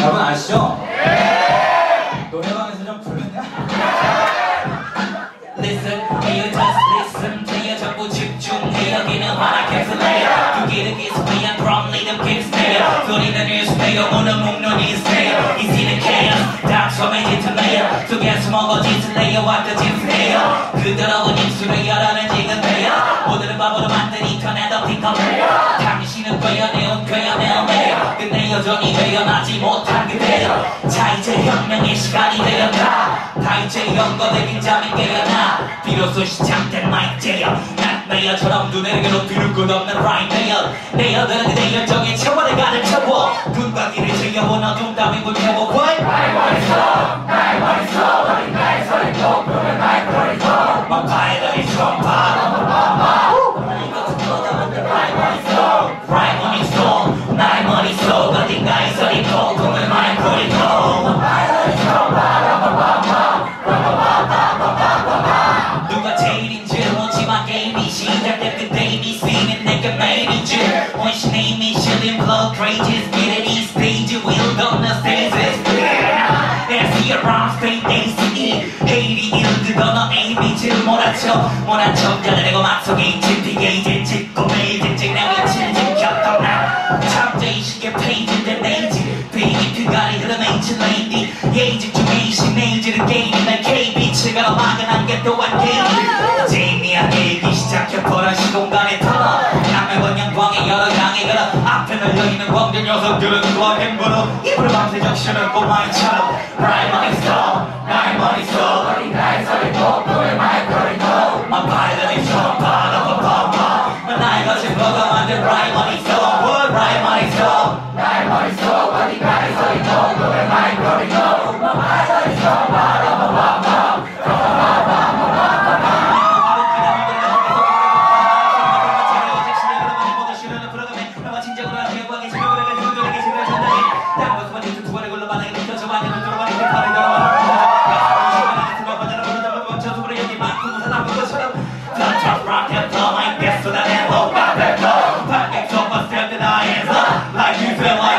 여러분 아시죠? 네! 노래방에서 좀 부르냐? Listen, 해요, just listen, 해요, 전부 집중해 여기는 환하게 플레이어 두 길을 기스해요, drum rhythm keeps 내요 소리는 일수해요, 오늘 이스해요. 이 씨는 chaos, 당첨의 디틀레이어 속에서 먹어 디틀레이어, 왔다 디틀레이어 그더러운 입술을 열어는 지금해요. 오늘은 바보로 만든 인터넷 어피커 당신은 꿰어내온 꿰어내온 매요 여전히 되어나지 못한 그대요 자 이제 혁명의 시간이 되었다. 다 이제 연거된 잠이 깨어나 비로소 시작된 마이크 제어 난 메이어처럼 눈에 괴롭히는 것 없는 라인 메이어. 내 여들은 그대 열정의 차원에 가득 채워. 눈과 귀를 즐겨본 어둠 따위 불태워. What? 나의 머 시작될 그때 이미 쓰이는 내가 메인이지 원신의 이미 실린 blood crazy spirit 이 stage will don't the stages As you around state ACE 헤일이 일드던 너 ABC를 몰아쳐 몰아쳐 잘내고 막속에 있지 비게 이제 짓고 매일 직직 내 위치를 지켰던 나 잠재이 시계 페이지인데 내지 베이비 피가리 흐름에 있지 레이디 예지 중에 이시 내일지를 게임 관객 녀석들은 과행부로 입을 밤새 적시는 꼬마인처럼 나의 머릿속 나의 머릿속 어린 나의 소리 뽀뽀의 마이크로리고 My violin is your part of a bomb 나의 거친 버거 만든 나의 머릿속 나의 머릿속 어린 나의 소리 뽀뽀 felt like